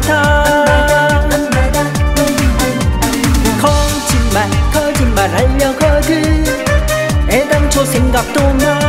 밤마다 거짓말 거짓말 하려거든. 애당초 생각도 나.